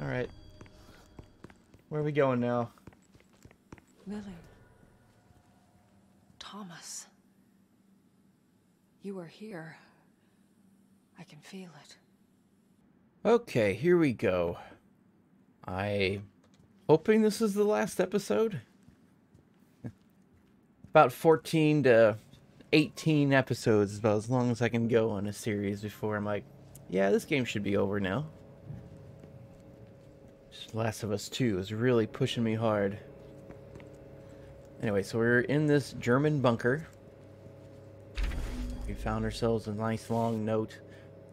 Alright. Where are we going now? Lily. Thomas. You are here. I can feel it. Okay, here we go. I hoping this is the last episode. about 14 to 18 episodes is about as long as I can go on a series before I'm like, yeah, this game should be over now. Last of Us 2 is really pushing me hard. Anyway, so we're in this German bunker. We found ourselves a nice long note.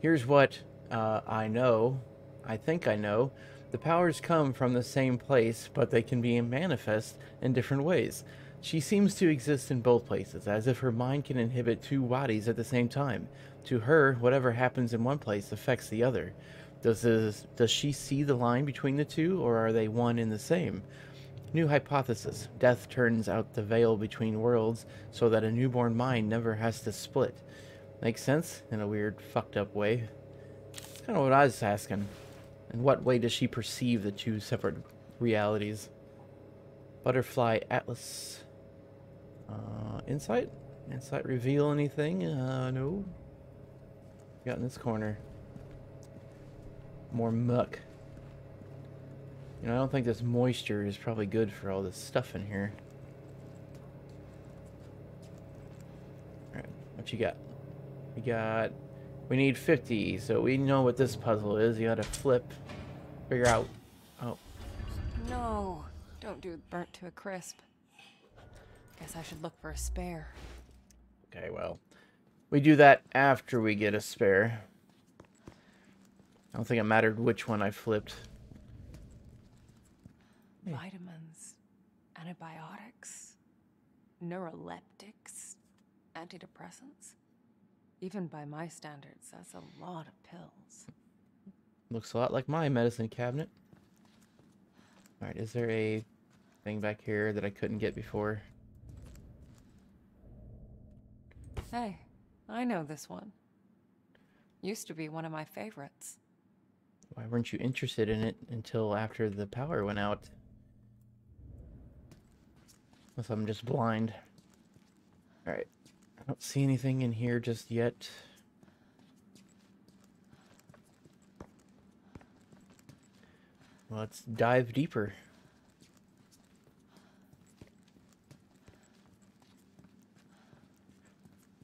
Here's what uh, I know. I think I know. The powers come from the same place, but they can be manifest in different ways. She seems to exist in both places, as if her mind can inhibit two bodies at the same time. To her, whatever happens in one place affects the other. Does, this, does she see the line between the two, or are they one and the same? New hypothesis. Death turns out the veil between worlds so that a newborn mind never has to split. Makes sense in a weird, fucked up way. That's kind of what I was asking. In what way does she perceive the two separate realities? Butterfly Atlas. Uh, insight? Insight reveal anything? Uh, no. Got in this corner. More muck. You know, I don't think this moisture is probably good for all this stuff in here. Alright, what you got? We got... We need 50, so we know what this puzzle is. You gotta flip, figure out... Oh. No, don't do burnt to a crisp. Guess I should look for a spare. Okay, well, we do that after we get a spare. I don't think it mattered which one I flipped. Vitamins, antibiotics, neuroleptics, antidepressants. Even by my standards, that's a lot of pills. Looks a lot like my medicine cabinet. Alright, is there a thing back here that I couldn't get before? Hey, I know this one. Used to be one of my favorites. Why weren't you interested in it until after the power went out? Unless I'm just blind. Alright. I don't see anything in here just yet. Let's dive deeper.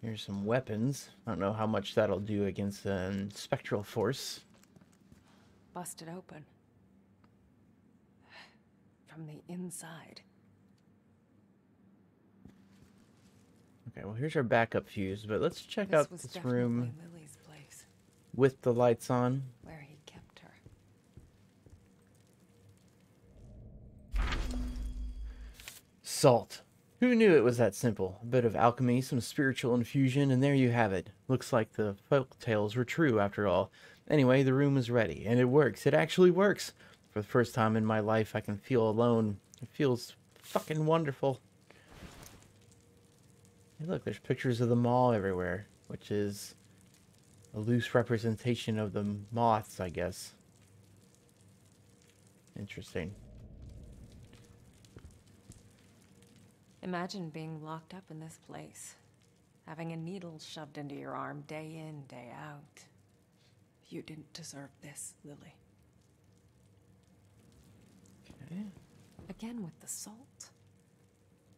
Here's some weapons. I don't know how much that'll do against a spectral force. Busted open. From the inside. Okay, well here's our backup fuse, but let's check this out this room with the lights on. where he kept her. Salt. Who knew it was that simple? A bit of alchemy, some spiritual infusion, and there you have it. Looks like the folk tales were true after all. Anyway, the room is ready, and it works. It actually works. For the first time in my life, I can feel alone. It feels fucking wonderful. Hey, look, there's pictures of the Maw everywhere, which is a loose representation of the moths, I guess. Interesting. Imagine being locked up in this place, having a needle shoved into your arm day in, day out. You didn't deserve this, Lily. Okay. Again with the salt.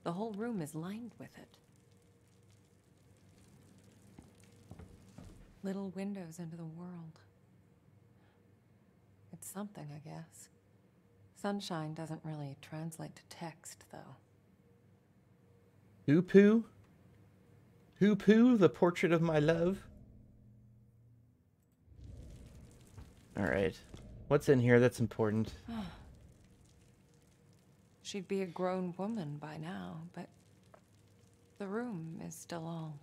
The whole room is lined with it. Little windows into the world. It's something, I guess. Sunshine doesn't really translate to text, though. Who poo? Who poo? The portrait of my love? Alright. What's in here that's important? She'd be a grown woman by now, but the room is still all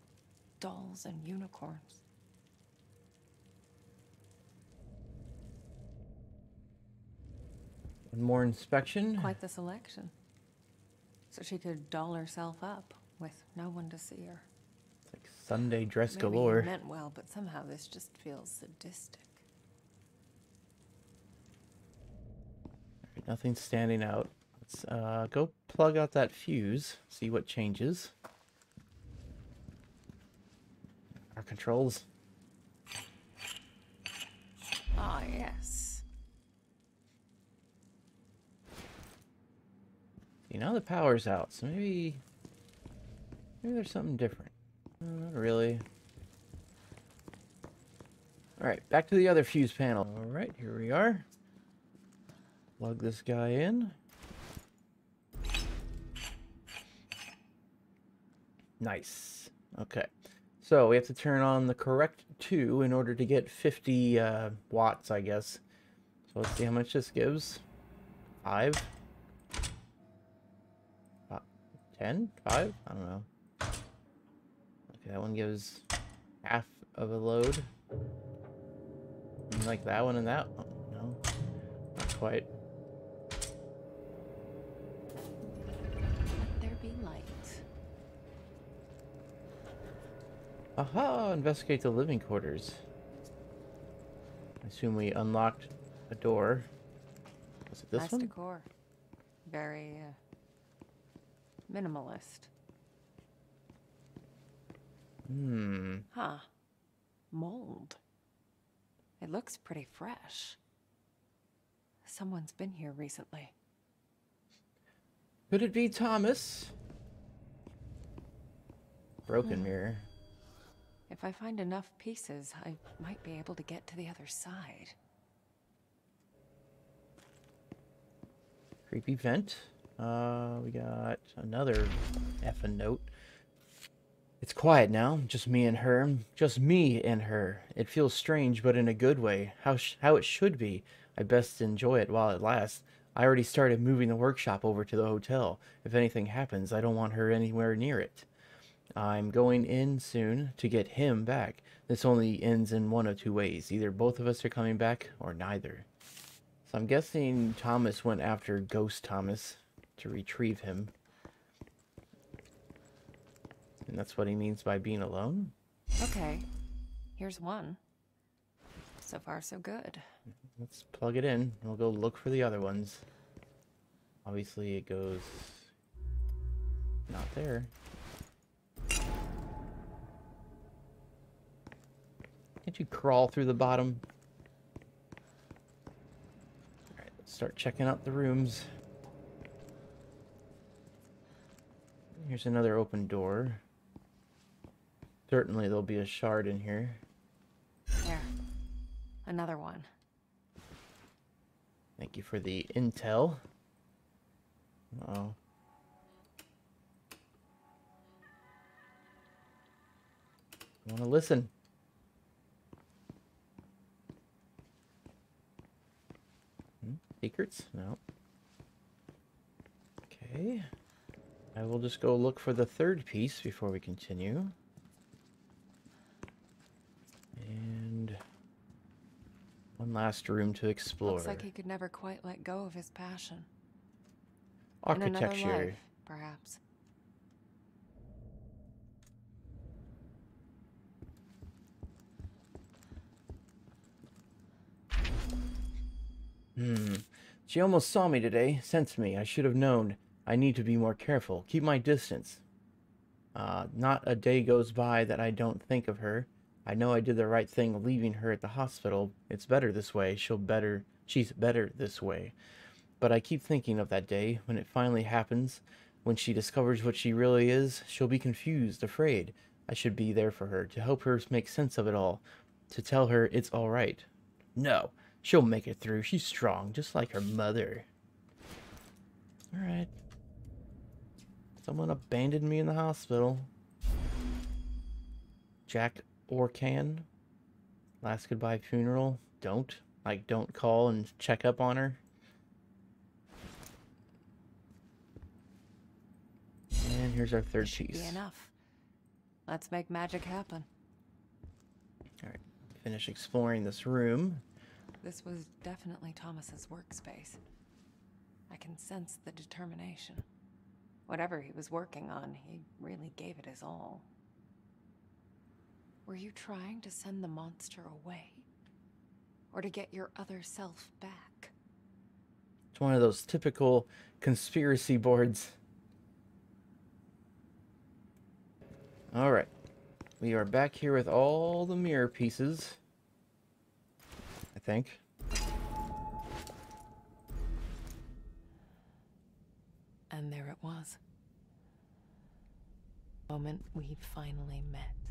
dolls and unicorns. One more inspection? Quite the selection. So she could doll herself up with no one to see her. It's like Sunday dress Maybe galore. meant well, but somehow this just feels sadistic. Nothing standing out. Let's uh, go plug out that fuse, see what changes. Our controls. Ah, yes. See, now the power's out, so maybe... Maybe there's something different. Uh, not really. Alright, back to the other fuse panel. Alright, here we are. Plug this guy in. Nice. Okay. So we have to turn on the correct two in order to get 50 uh, watts, I guess. So let's see how much this gives. Five. Uh, ten? Five? I don't know. Okay, that one gives half of a load. Like that one and that one. No, not quite. Aha! Investigate the living quarters. I assume we unlocked a door. Was it this nice one? decor. Very uh, minimalist. Hmm. Huh. Mold. It looks pretty fresh. Someone's been here recently. Could it be Thomas? Broken Hmm. mirror. If I find enough pieces, I might be able to get to the other side. Creepy vent. Uh, we got another effing note. It's quiet now, just me and her. Just me and her. It feels strange, but in a good way. How how it should be. I best enjoy it while it lasts. I already started moving the workshop over to the hotel. If anything happens, I don't want her anywhere near it. I'm going in soon to get him back. This only ends in one of two ways. Either both of us are coming back, or neither. So I'm guessing Thomas went after Ghost Thomas to retrieve him. And that's what he means by being alone? Okay, here's one. So far, so good. Let's plug it in. We'll go look for the other ones. Obviously, it goes not there. Can't you crawl through the bottom? Alright, let's start checking out the rooms. Here's another open door. Certainly there'll be a shard in here. There. Another one. Thank you for the intel. Oh. I want to listen. Hmm? Secrets? No. Okay. I will just go look for the third piece before we continue. And one last room to explore. Looks like he could never quite let go of his passion. Architecture. life, perhaps. Hmm. She almost saw me today, sensed me. I should have known. I need to be more careful. Keep my distance. Uh, not a day goes by that I don't think of her. I know I did the right thing leaving her at the hospital. It's better this way. She'll better. She's better this way. But I keep thinking of that day when it finally happens. When she discovers what she really is, she'll be confused, afraid. I should be there for her, to help her make sense of it all, to tell her it's all right. No, she'll make it through. She's strong, just like her mother. All right. Someone abandoned me in the hospital. Jack Orcan. Last goodbye funeral. Don't. Like, don't call and check up on her. And here's our third piece. enough. Let's make magic happen. Alright. Finish exploring this room. This was definitely Thomas's workspace. I can sense the determination. Whatever he was working on, he really gave it his all. Were you trying to send the monster away? Or to get your other self back? It's one of those typical conspiracy boards. Alright. We are back here with all the mirror pieces. Think. And there it was. The Moment we finally met.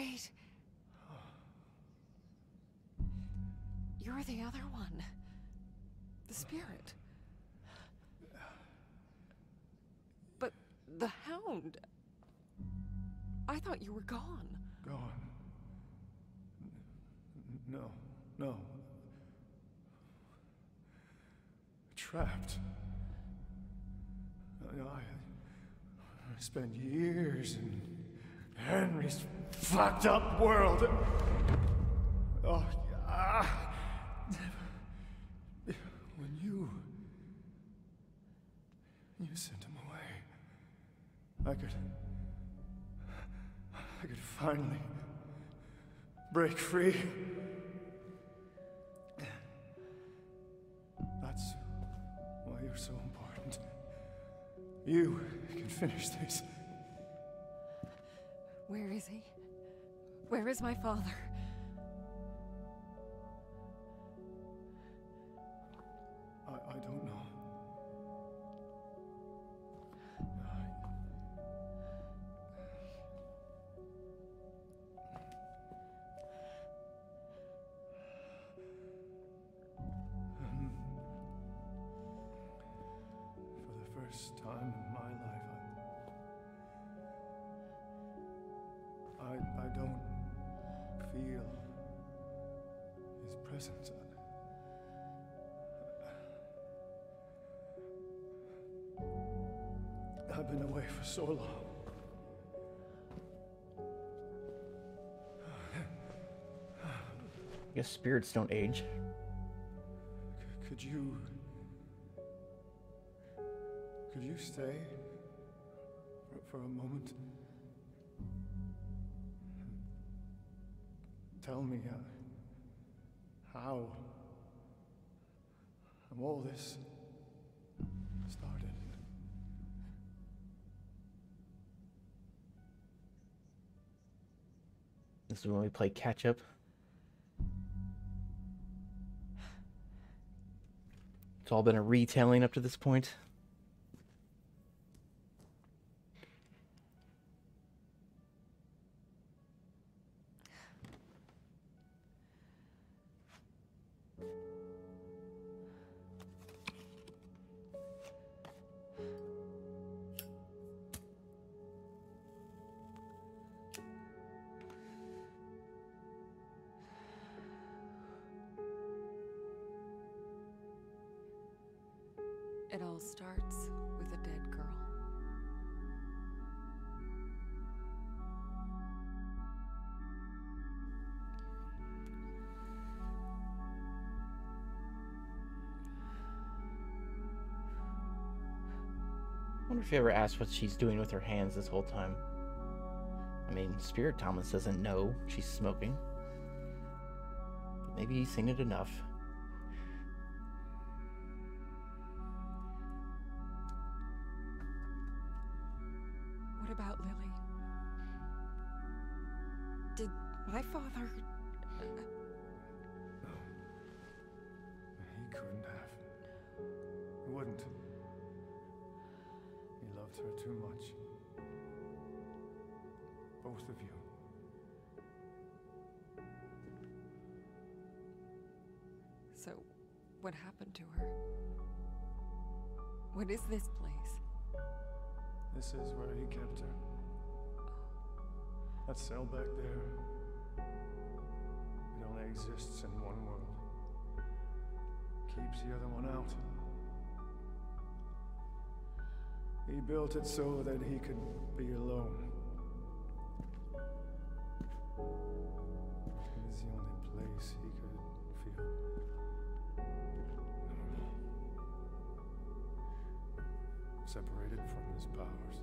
Wait. You're the other one. The spirit. But the hound. I thought you were gone. Gone. No, no. Trapped. I, I spent years in Henry's fucked up world. Oh, ah. When you. You sent him away. I could. I could finally break free. That's why you're so important. You can finish this. Where is he? Where is my father? I, I don't know. Um, For the first time presence. I've been away for so long. I guess spirits don't age. C- Could you. Could you stay for, for a moment? Tell me uh, This is when we play catch up. It's all been a retelling up to this point. Wonder if you ever asked what she's doing with her hands this whole time. I mean, Spirit Thomas doesn't know she's smoking. But maybe he's seen it enough. The other one out. He built it so that he could be alone. It was the only place he could feel. Separated from his powers.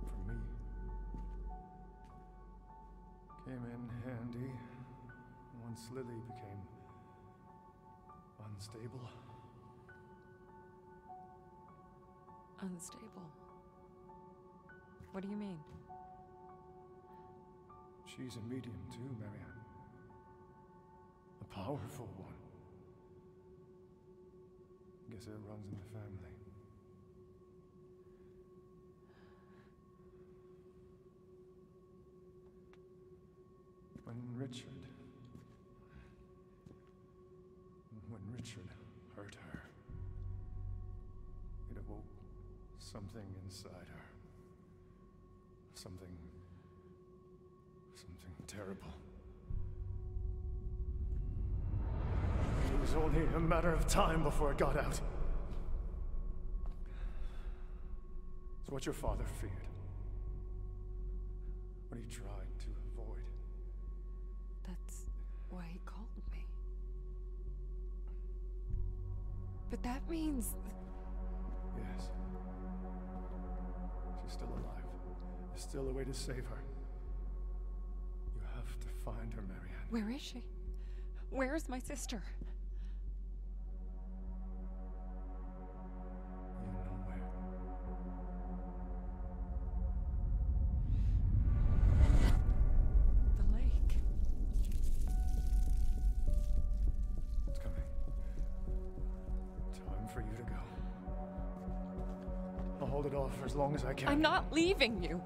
For me. Came in handy once Lily became unstable. Unstable. What do you mean? She's a medium too, Marianne. A powerful one. Guess it runs in the family. When Richard. When Richard hurt her, it awoke something inside her. Something Something terrible. It was only a matter of time before it got out. It's what your father feared. What he tried But that means. Yes. She's still alive. There's still a way to save her. You have to find her, Marianne. Where is she? Where is my sister? It off for as long as I can. I'm not leaving you. You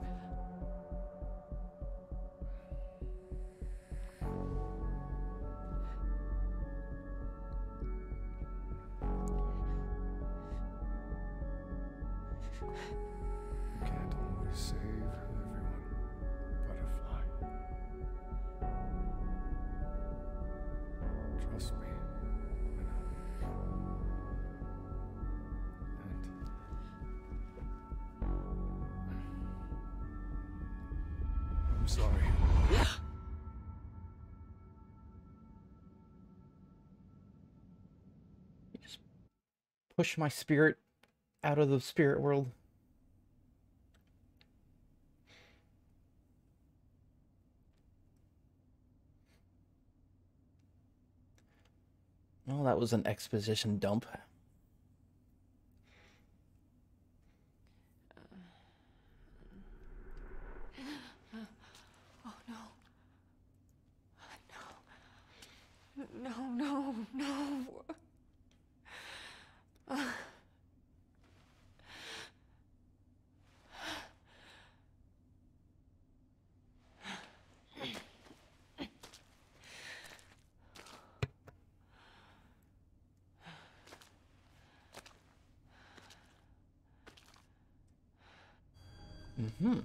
push my spirit out of the spirit world. Well, that was an exposition dump. Oh no. no. No. No, no, no. Hmm.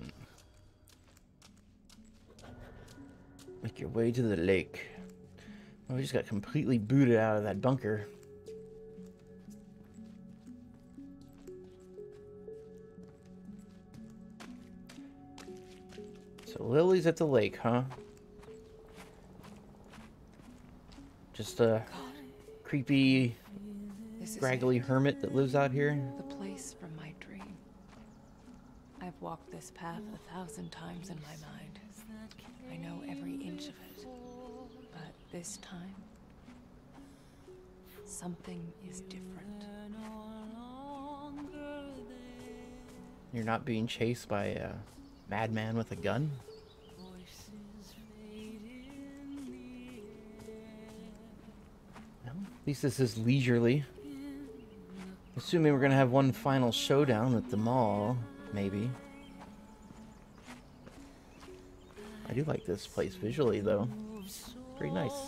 Make your way to the lake. Oh, we just got completely booted out of that bunker. Lily's at the lake, huh? Just a creepy, scraggly hermit that lives out here. The place from my dream. I've walked this path a thousand times in my mind. I know every inch of it. But this time, something is different. You're not being chased by a madman with a gun? Least this is leisurely. Assuming we're gonna have one final showdown at the Maw, maybe. I do like this place visually, though. Pretty nice.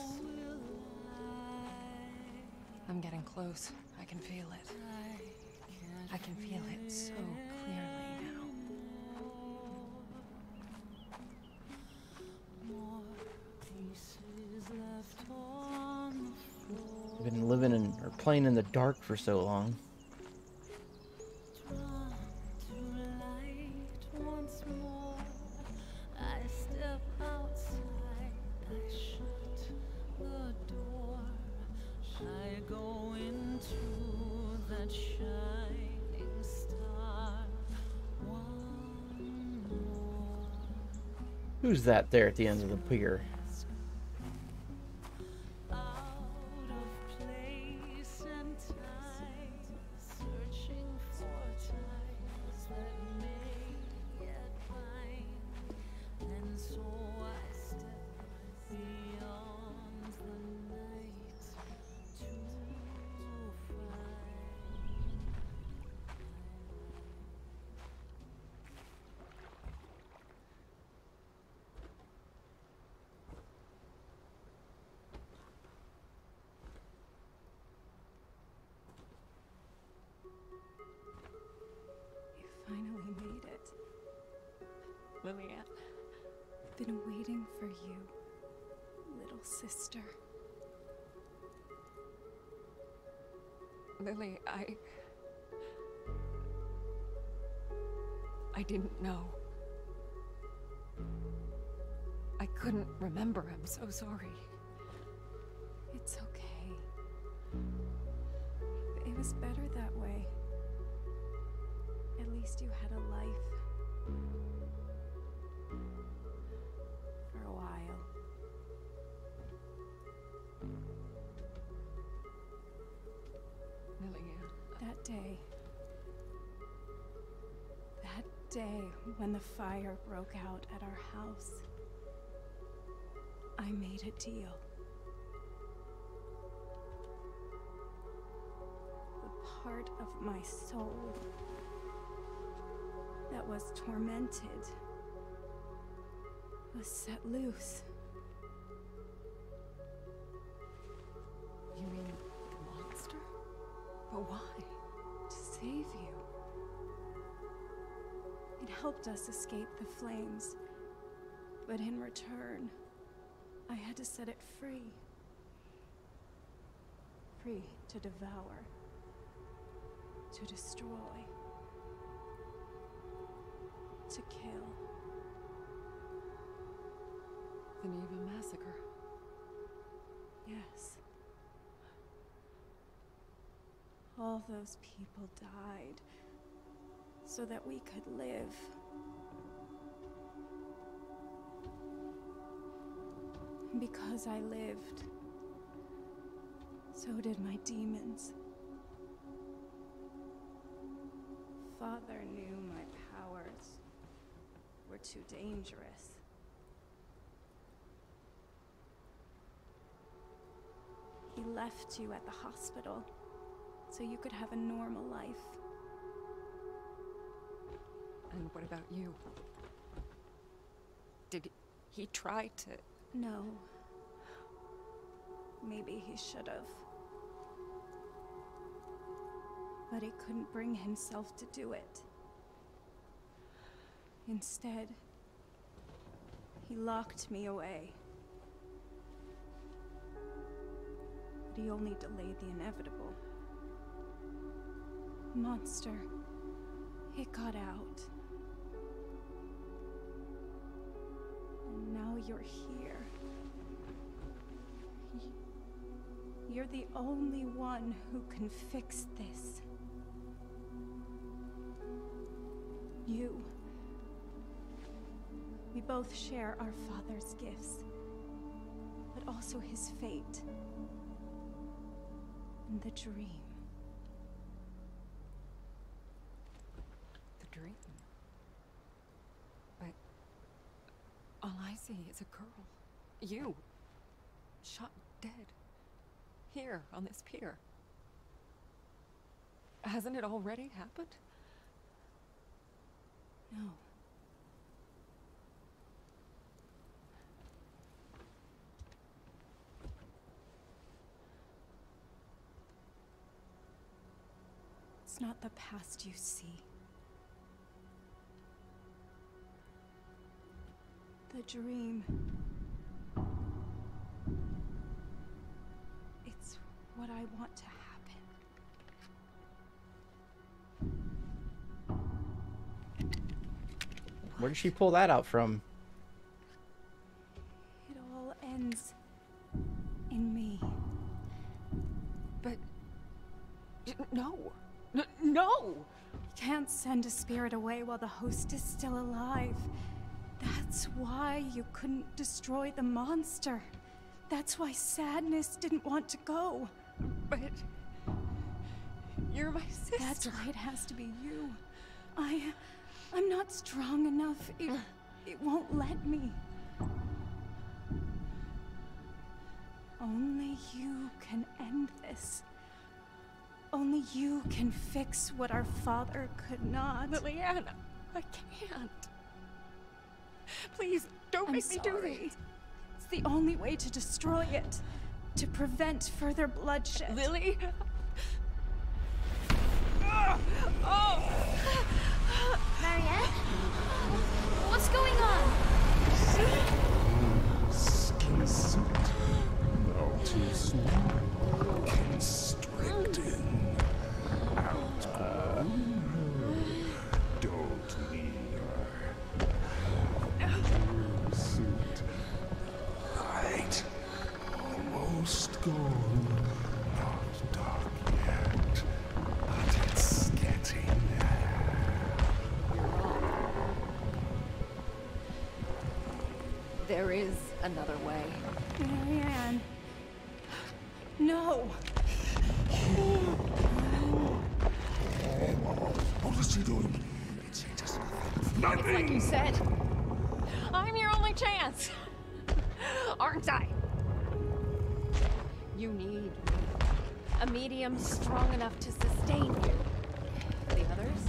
I'm getting close. I can feel it. I can feel it so clearly living in or playing in the dark for so long. Who's that there at the end of the pier? Lilianne. I've been waiting for you, little sister. Lily, I. I didn't know. I couldn't remember. I'm so sorry. Day. That day when the fire broke out at our house, I made a deal. The part of my soul that was tormented was set loose. Helped us escape the flames. But in return, I had to set it free. Free to devour. To destroy. To kill. The Niwa Massacre. Yes. All those people died so that we could live. Because I lived, so did my demons. Father knew my powers were too dangerous. He left you at the hospital so you could have a normal life. And what about you? Did he try to... No. Maybe he should have. But he couldn't bring himself to do it. Instead, he locked me away. But he only delayed the inevitable. Monster. It got out. And now you're here. You're the only one who can fix this. You. We both share our father's gifts, but also his fate and the dream. The dream? But all I see is a girl. You. Shot dead. Here, on this pier. Hasn't it already happened? No. It's not the past you see. The dream. What I want to happen. Where did she pull that out from? It all ends in me. But. No! N- no! You can't send a spirit away while the host is still alive. That's why you couldn't destroy the monster. That's why Sadness didn't want to go. But. You're my sister. That's why it has to be you. I. I'm not strong enough. It, it won't let me. Only you can end this. Only you can fix what our father could not. Lilianne, I can't. Please, don't I'm make me do sorry. this. It's the only way to destroy it. To prevent further bloodshed. Lily? Oh! Marianne? What's going on? Skin suit. Now too small. Constricting. There is another way. Marianne. No. What is she doing? It changes nothing. Like you said, I'm your only chance. Aren't I? You need me. A medium strong enough to sustain you. The others?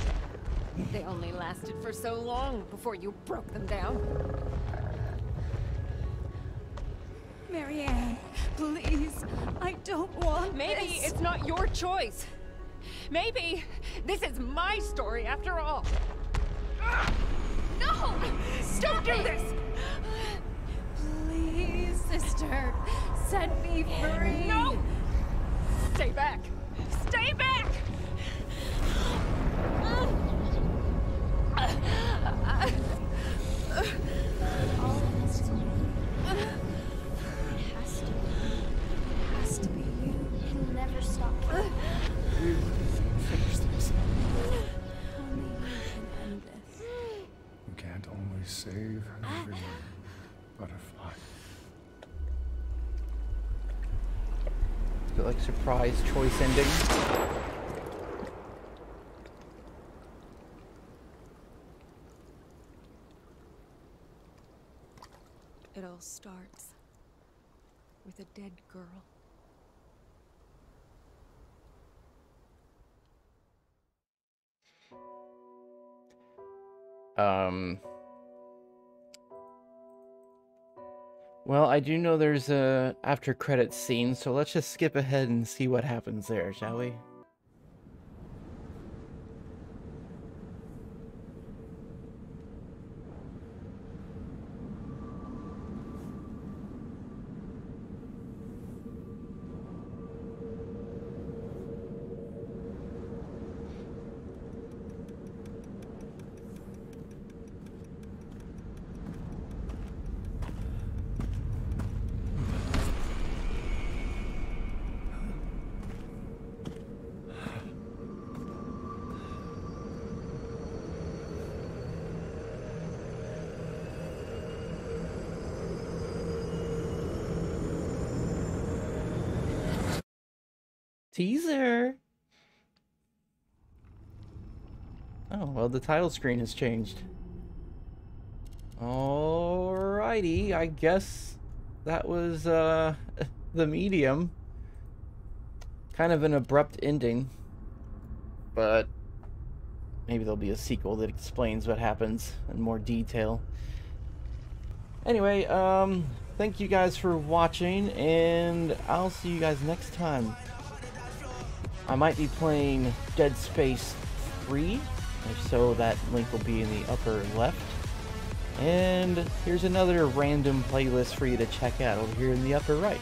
They only lasted for so long before you broke them down. Marianne, please. I don't want Maybe this. it's not your choice. Maybe this is my story after all. No! Don't do this! Please, sister. Set me free. No! Stay back! Stay back! Can't always save everyone, Butterfly. Is it like surprise choice ending? It all starts with a dead girl. Um. Well, I do know there's a after credits scene, so let's just skip ahead and see what happens there, shall we? Teaser. Oh, well, the title screen has changed. Alrighty, I guess that was uh, the medium. Kind of an abrupt ending, but maybe there'll be a sequel that explains what happens in more detail. Anyway, um, thank you guys for watching, and I'll see you guys next time. I might be playing Dead Space 3. If so, that link will be in the upper left. And here's another random playlist for you to check out over here in the upper right.